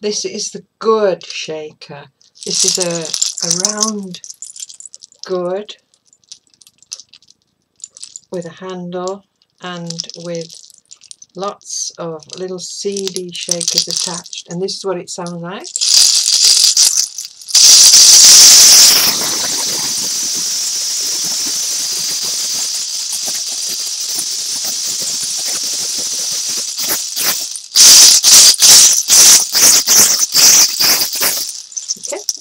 This is the gourd shaker. This is a, a round gourd with a handle and with lots of little CD shakers attached and this is what it sounds like. Okay.